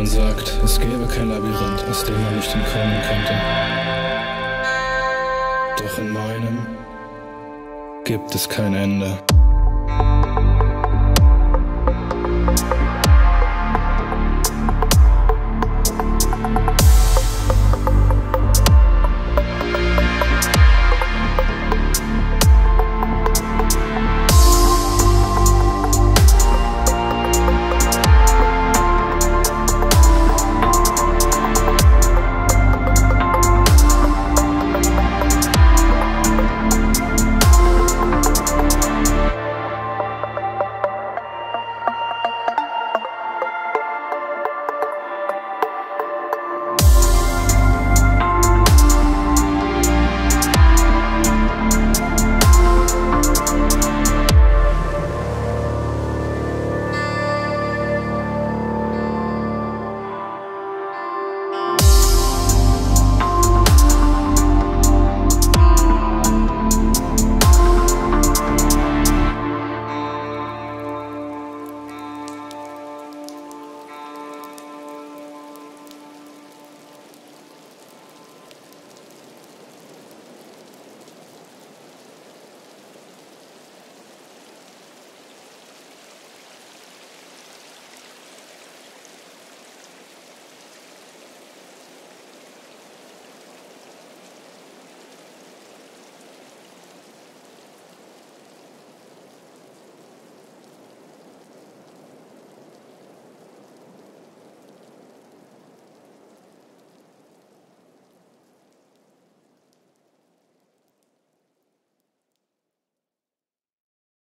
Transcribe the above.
Man sagt, es gäbe kein Labyrinth, aus dem man nicht entkommen könnte. Doch in meinem gibt es kein Ende.